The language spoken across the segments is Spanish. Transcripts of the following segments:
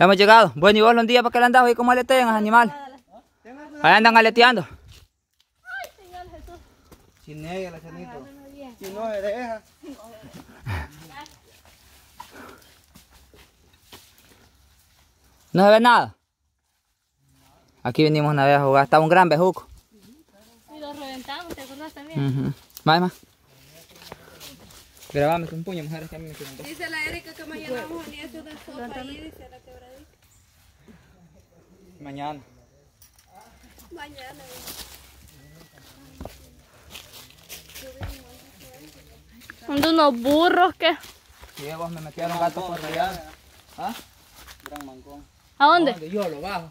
Hemos llegado. Bueno, y vos los días para que le andas hoy como aletean los animales. Ahí andan aleteando. Ay, Señor Jesús. Sin ella, la chanito. Si no, se deja. No se ve nada. Aquí venimos una vez a jugar. Estaba un gran bejuco. Y lo reventamos, ¿te acordás también? Ujú. Más, más. Grabame con un puño, mujeres, que a mí me quieren Dice la Erika que mañana vamos a venir a hacer una sopa ahí, dice la quebradita. Mañana. Mañana. Son de unos burros que... Sí, vos me metieron gato por allá. ¿Ah? Gran mancón. ¿A dónde? ¿Dónde? Yo lo bajo.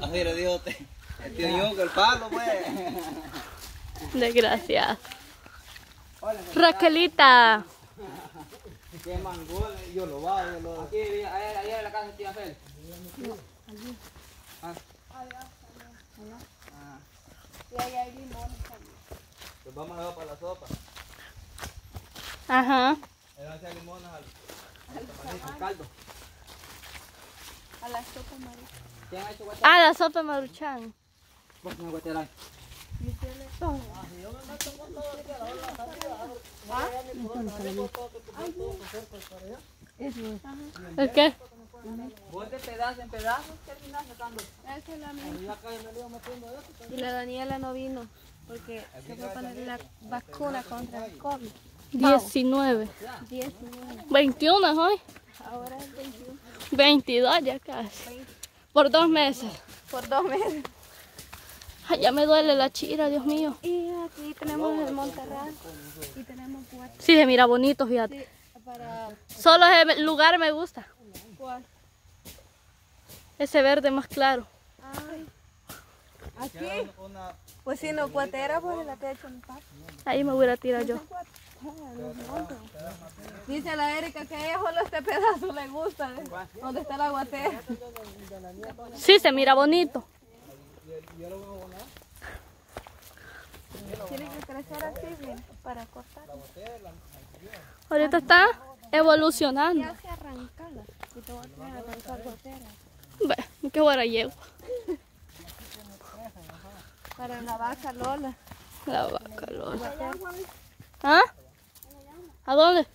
Así le digo, te. El tío Yunque, el palo, pues. Desgraciada. Raquelita. Qué mangón, yo lo bajo, yo lo. Aquí, tía Fel. Y ahí hay limones también. Pues vamos a para la sopa. Ajá. Le a limones al. Caldo. A la sopa marita. ¿Quién ha hecho guate? Ah, la sopa maruchan. Guaterán. ¿El qué? Vos de pedazo en pedazo terminás sacando. Esa es la mía. Y la Daniela no vino porque se fue a poner la vacuna contra el COVID. 19. 19. 21 es hoy. Ahora es 21. 22 ya casi. Por dos meses. Por dos meses. Ay, ya me duele la chira, Dios mío. Y aquí tenemos el Monterrey. Y tenemos cuatro. Sí, se mira bonito, fíjate. Para Solo ese lugar me gusta. cuál. Ese verde más claro. Ay. Aquí. Pues si no cuatera, pues la que he hecho mi papá. Ahí me voy a tirar yo. Dice la Erika que a ella solo este pedazo le gusta, ¿eh? donde está la guatera. Sí, se mira bonito. Tiene que crecer así, bien, para cortar. Ahorita está evolucionando. Ya se arrancada. Y te voy a arrancar guatera. Ve, qué buena llevo. Para la vaca Lola. La vaca Lola. ¿Ah? ¿A dónde?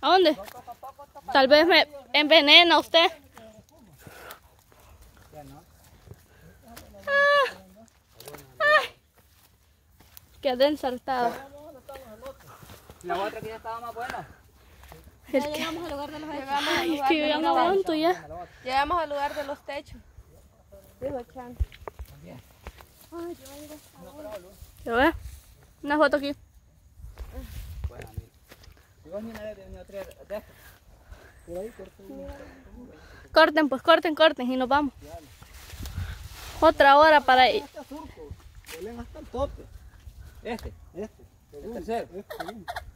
¿A dónde? Tal vez me envenena usted. Ah. Ay. Quedé ensartada. La otra que ya estaba más buena. Ya que- llegamos al lugar de los al Ay, es lugar que de yo ya los no techos. aguanto ya. Llegamos al lugar de los techos. Dijo Chan. Una foto aquí. Y vos ni una vez ni otra vez de esto. Corten, pues corten, corten y nos vamos. Otra hora para ir. El tope. Este. Este. El tercero. Este, yo huelen hasta el tope. Este.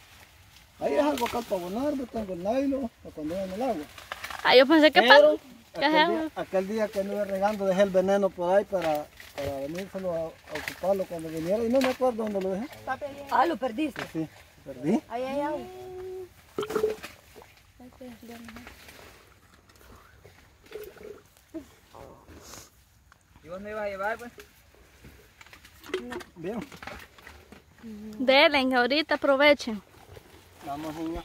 Ahí es algo acá para abonar, tengo el nylon para cuando en el agua. Ah, yo pensé que Pero ¿Qué aquel día, aquel día que anduve regando dejé el veneno por ahí para, para venírselo a, a ocuparlo cuando viniera y no me acuerdo dónde lo dejé. Ah, lo perdiste. Sí, perdí. Ahí hay agua. ¿Y vos me ibas a llevar, pues? Bien, Denle, ahorita aprovechen. Vamos a jugar.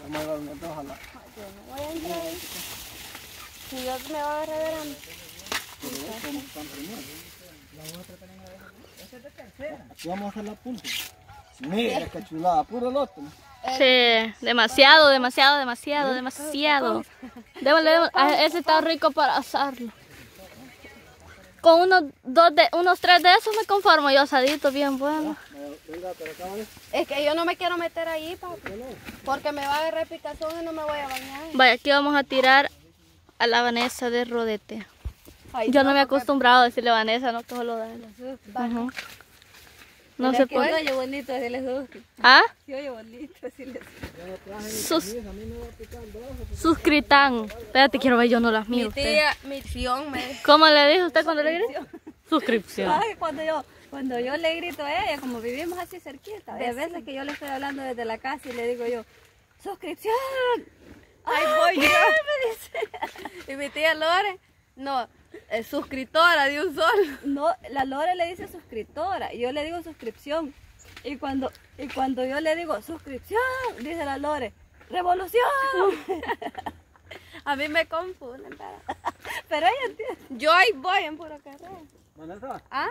Vamos a llevar unos dos a la. Voy a entrar ahí. Si Dios me va a agarrar verano. Aquí vamos a hacer la punta. Mira qué chulada, puro lote. Sí, demasiado, demasiado, demasiado, demasiado. Démosle, Ese está rico para asarlo. Con unos dos de, unos tres de esos me conformo yo asadito bien bueno. Venga, pero acá vale. Es que yo no me quiero meter ahí, papi. Porque me va a agarrar picazón y no me voy a bañar. Vaya, aquí vamos a tirar a la Vanessa de rodete. Ay, Yo no me he acostumbrado a decirle Vanessa, no solo darle. Ujú. No se puede. oye bonito decirle sus. ¿Ah? Sí, oye bonito decirle Sus... Suscritan. Espérate, quiero ver, yo no las miro. Mi tía, mi tío me... ¿Cómo le dijo usted cuando le gritó? Suscripción. Ay, cuando yo, cuando yo le grito a ella, como vivimos así cerquita, de veces que yo le estoy hablando desde la casa y le digo yo, suscripción. Ay, voy yo. me dice. Y mi tía Lore, no, es suscriptora de un sol. No, la Lore le dice suscriptora y yo le digo suscripción. Y cuando, y cuando yo le digo suscripción, dice la Lore, revolución. A mí me confunden. para- Pero ella entiende. Yo ahí voy en pura carrera. Vanessa, ¿Ah?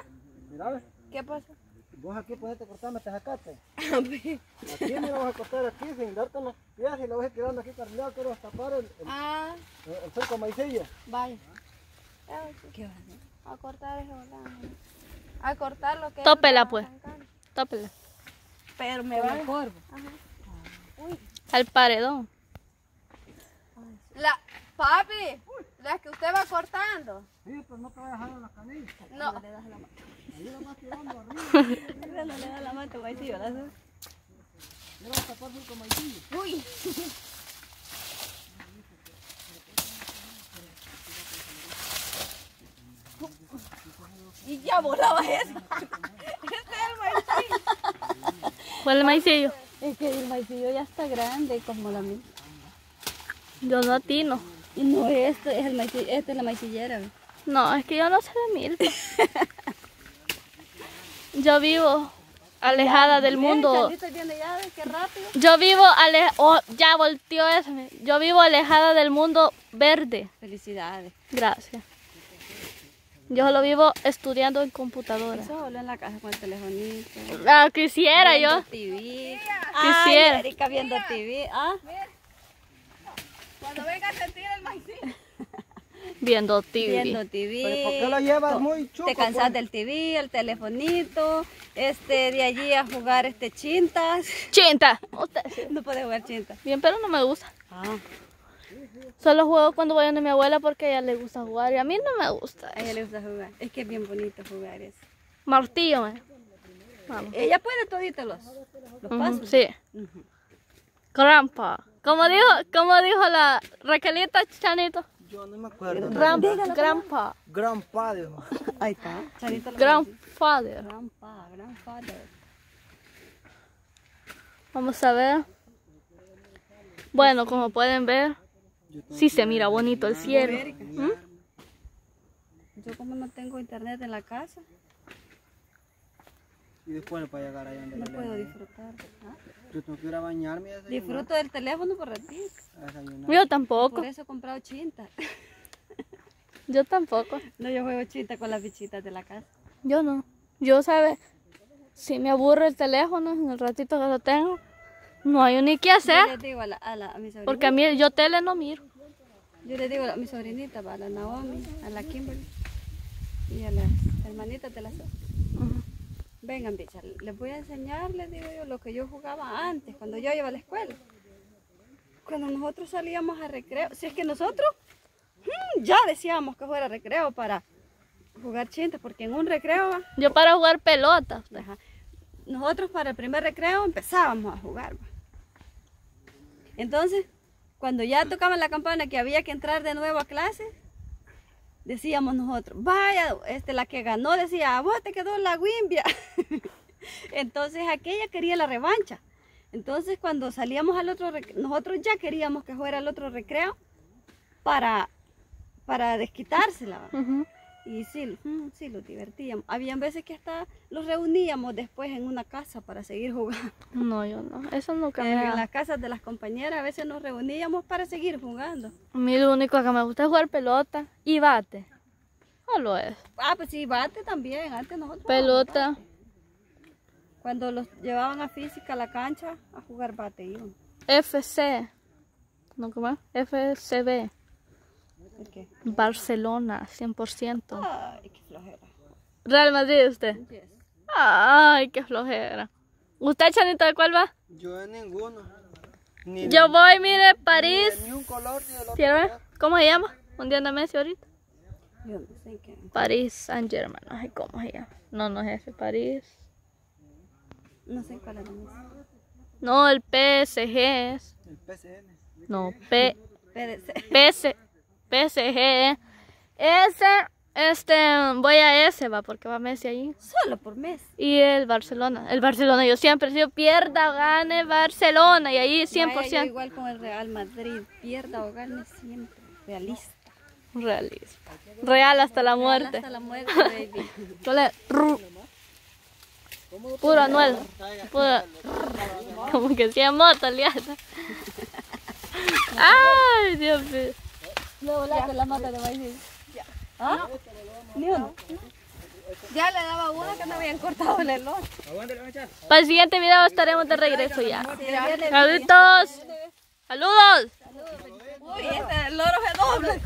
mira, ¿Qué pasa? vos aquí ponete a cortarme, te sacaste. Aquí me vas a cortar aquí sin darte los pies y lo vas quedando aquí carrilado, quiero tapar el, el, Ah, el, el cerco maicillo. vaya. ¿Qué vas a hacer? A cortar ese volante. A cortar lo que... Tópela, pues. Tópela. Pero me va... el corvo. Al paredón. La... Papi, las que usted va cortando. Sí, pues no te voy a dejar la canilla. No. No le das la mano. no le das la mano, te voy a decir, ¿verdad? Mira, vas a tapar cerco maicillo. Uy. ya volaba eso. ¿Cuál es el maicillo? Es que el maicillo ya está grande, como la misma. Yo no atino. Y no, esto es el maicillo, esta es la maicillera. No, es que yo no sé de milpa. Yo vivo alejada del mundo. Yo vivo alejada. Oh, ya volteó eso. Yo vivo alejada del mundo verde. Felicidades. Gracias. Yo solo vivo estudiando en computadora. Solo en la casa con el telefonito. Ah, quisiera yo. TV. Quisiera. Ay, Erika viendo TV. Ah, Cuando venga a sentir el maicillo. Viendo TV. viendo TV. Pero ¿por qué lo llevas muy chuco? Te cansas pues? del TV, el telefonito, este, de allí a jugar este chintas. Chinta. No puedes jugar chintas. Bien, pero no me gusta. Ah, Solo juego cuando voy donde mi abuela porque a ella le gusta jugar y a mí no me gusta. a ella le gusta jugar. Es que es bien bonito jugar eso. Martillo, me. Vamos. Ella puede todito los, los pasos. Sí. Ujú. Grandpa. Como dijo, como dijo la Raquelita Chanito. Yo no me acuerdo. Gran, grandpa. Gran padre. Ahí está. Chanito Grandfather. Grandpa, grandfather. Vamos a ver. Bueno, como pueden ver, sí se mira bonito el cielo. ¿Mm? Yo como no tengo internet en la casa, Y después para llegar allá donde no puedo disfrutar. ¿ah? Yo tengo que ir a bañarme y a desayunar. Disfruto del teléfono por desayunar. Yo tampoco, Por eso he comprado chinta. yo tampoco. No, yo juego chinta con las bichitas de la casa. Yo no. Yo, ¿sabe? Si me aburre el teléfono en el ratito que lo tengo, no hay ni qué Yo hacer. digo a, la, a, la, a mi Porque a mí, yo tele no miro. yo les digo a mi sobrinita, a la Naomi, a la Kimberly y a las hermanitas de dos. Ujú. Vengan, bichas, les voy a enseñar, les digo yo, lo que yo jugaba antes, cuando yo iba a la escuela. Cuando nosotros salíamos a recreo, si es que nosotros mm, ya decíamos que fuera recreo para jugar chinta, porque en un recreo, Yo para jugar pelota. Ajá. Nosotros para el primer recreo empezábamos a jugar. Entonces, cuando ya tocaban la campana que había que entrar de nuevo a clase, decíamos nosotros, vaya, este, la que ganó decía, a vos te quedó la guimbia. Entonces aquella quería la revancha. Entonces cuando salíamos al otro nosotros ya queríamos que fuera el otro recreo para, para desquitársela. Y sí, sí, los divertíamos. Habían veces que hasta los reuníamos después en una casa para seguir jugando. No, yo no. Eso nunca me En las casas de las compañeras a veces nos reuníamos para seguir jugando. A mí lo único que me gusta es jugar pelota y bate. Solo es. Ah, pues sí, bate también. Antes nosotros. Pelota. Cuando los llevaban a física a la cancha a jugar bate iban. FC. ¿No cómo? FCB. ¿El qué? Barcelona, 100%. Ay, qué flojera. Real Madrid usted. Yes. Ay, qué flojera. ¿Usted, Chanito, de cuál va? Yo de ninguno. Ni Yo voy, mire, París. ni un color ni del otro. ¿Quiere ver? ¿Cómo se llama? Un día anda Messi ahorita. Yo no sé qué. París Saint Germain, no sé cómo se llama. No, no es ese, París. No sé cuál es. No, el PSG es. El PCN. No, P. PS, PSG. Ese, este, voy a ese, va, porque va Messi ahí. Solo por mes. Y el Barcelona. El Barcelona, yo siempre he sido pierda o gane Barcelona. Y ahí Vaya, yo 100% igual con el Real Madrid. Pierda o gane siempre. Realista. realista. Real hasta la muerte. Hasta la muerte, baby. Puro Anuel. Puro... Como que se moto, liada. Ay, Dios mío. No, volaste la mata de maíz. ¿Ah? Ni uno. Ya le daba una que no habían cortado el elón. Para el siguiente video estaremos de regreso ya. Saluditos. Saludos. Uy, este loro se dobla.